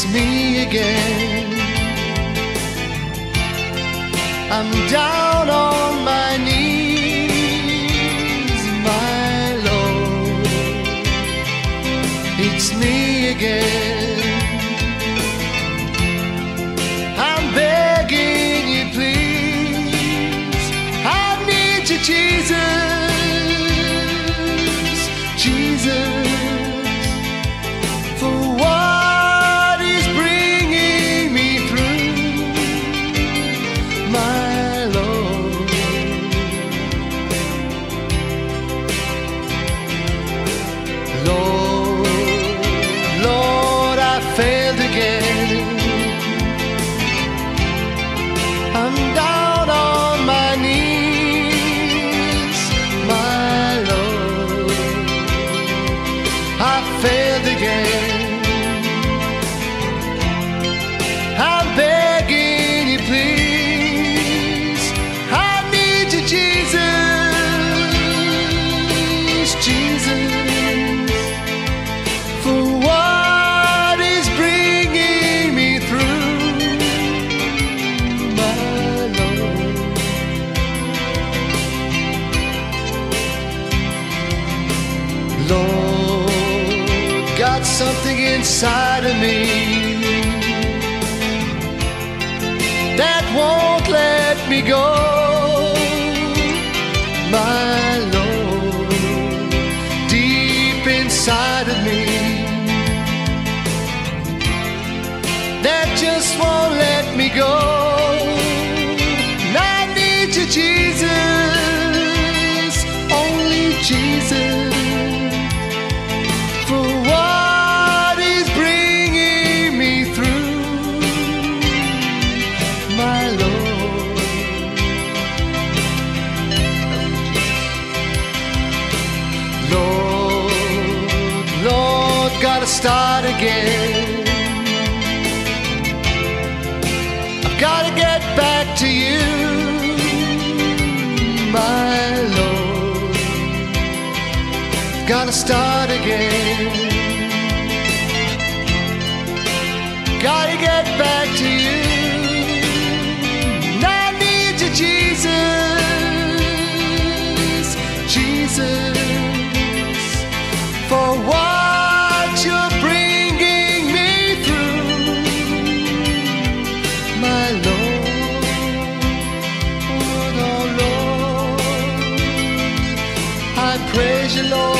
it's me again. I'm down on my knees, my Lord. It's me again. Lord, got something inside of me that won't let me go, my Lord, deep inside of me that just won't let me go. Gotta start again. I've gotta get back to you, my Lord. Gotta start again. Gotta get back cielo.